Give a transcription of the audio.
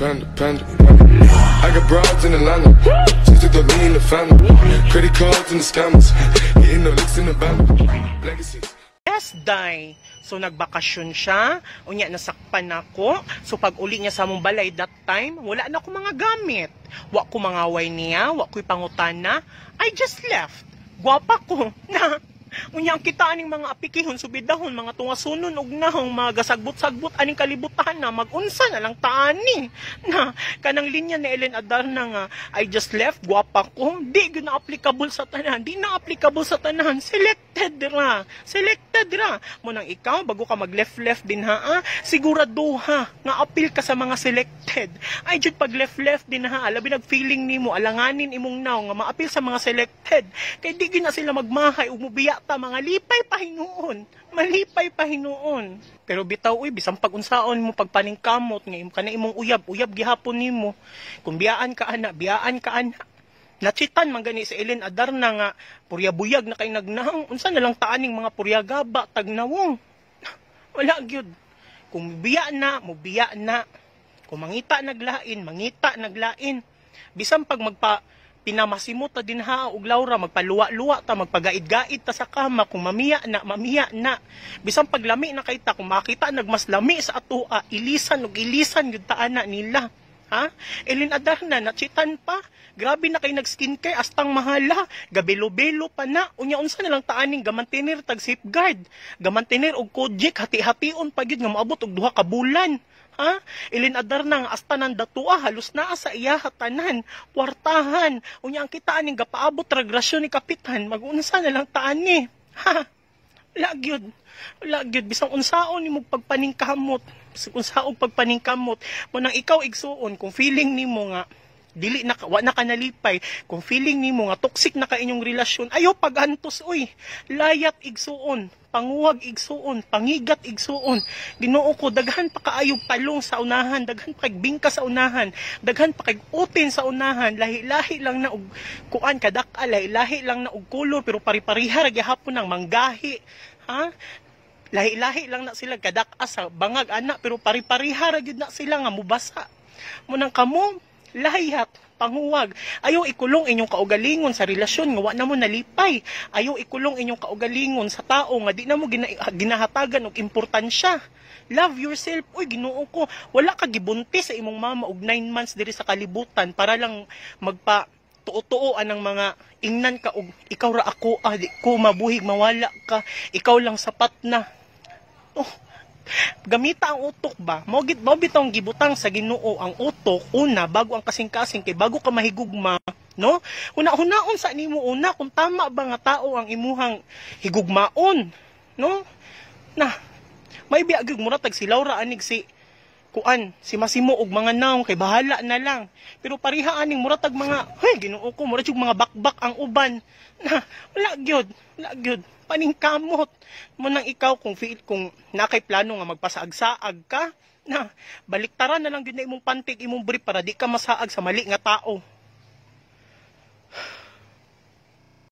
Panda, panda, I got broads in Atlanta. Just took the lean the family. Credit cards and the scammers. Hitting the licks in the band. Legacies. Yes, day. So nagbakasyon siya, unya nasakpan ako. So pag uli niya sa mong balay that time, wala na ako mga gamit. Wa ko mangaway niya, wa ko'y pangutana. I just left. Gwapa ko na Unya ang kita aning mga apikihon subidahon mga tungasunon og nahong mga gasagbot-sagbot aning kalibutan na magunsa na lang taani na kanang linya ni Ellen Adarna nga I just left gwapa ko. Di na applicable sa tanan di na applicable sa tanan selected ra selected ra. Mo nang ikaw bago ka mag left left din ha ah, siguraduha nga appeal ka sa mga selected. Ay jud pag left left din ha alabi nag feeling nimo alanganin imong naw nga ma-appeal sa mga selected. Kay di na sila magmahay ug mubiya ta mga lipay pa hinuon. Malipay pa hinuon. Pero bitaw uy bisang pag-unsaon mo pagpaningkamot nga imo kana imong uyab, uyab gihapon nimo. Kung biyaan ka ana, biyaan ka ana. Nachitan man gani sa Ellen Adarna nga puryabuyag na kay nagnahang unsa na lang taaning mga puryagaba tagnawong. Wala gyud. Kung biya na, mo biya na. Kung mangita naglain, mangita naglain. Bisan pag magpa pinamasimot ta din ha og Laura magpaluwa-luwa ta magpagaid-gaid ta sa kama kung mamiya na mamiya na. Bisan paglami na kay ta kung makita nagmaslami sa atoa ilisan ug ilisan gyud ta ana nila ha Elin Adarna na chitan pa grabe na kay nag skincare astang mahala gabelo-belo pa na unya unsa na lang taaning gamantinir tag safeguard gamantinir og kojik hati-hation pa gyud nga moabot og duha ka bulan ha? Ilin adar nang asta ng datua halos naa sa iya hatanan, kwartahan. Unya ang kitaan ning gapaabot ragrasyon ni kapitan, magunsa na lang taan ni. Ha? Wala gyud. Bisang unsaon nimo pagpaningkamot. Bisang unsaon pagpaningkamot. Mo nang ikaw igsuon kung feeling nimo nga dili na wa na ka nalipay kung feeling nimo nga toxic na ka inyong relasyon ayo pagantos oy layat igsuon panguwag igsuon pangigat igsuon Ginoo ko daghan pa kaayo palong sa unahan daghan pa kay bingka sa unahan daghan pa kay utin sa unahan. Lahi-lahi lang na og kuan kadak alay lahi lang na og kulor pero pari-pariha ra gyapon nang manggahi ha? Lahi-lahi lang na sila kadak sa bangag anak pero pari-pariha ra gyud na sila nga mubasa. Mo nang kamo layat, panguwag. Ayaw ikulong inyong kaugalingon sa relasyon nga wa na mo nalipay. Ayaw ikulong inyong kaugalingon sa tao nga di na mo gina, ginahatagan og importansya. Love yourself. Uy, ginoo ko. Wala ka gibuntis sa imong mama og 9 months diri sa kalibutan para lang magpa tuo-tuoan ng mga ingnan ka og ikaw ra ako ah, di ko mabuhig mawala ka ikaw lang sapat na gamita ang utok ba? Mo git mo bitong gibutang sa Ginoo ang utok una bago ang kasing-kasing kay bago ka mahigugma no? Una hunaon sa nimo una kung tama ba nga tao ang imuhang higugmaon no? Na may biagig mura tag si Laura anig si kuan si Masimo og mga naong kay bahala na lang. Pero pariha aning mura tag mga hey Ginoo ko mura mga bakbak ang uban. Na wala gyud wala gyud. Paningkamot mo nang ikaw kung feel kung nakay plano nga magpasaag-saag ka na baliktaran na lang gyud na imong pantig imong brief para di ka masaag sa mali nga tao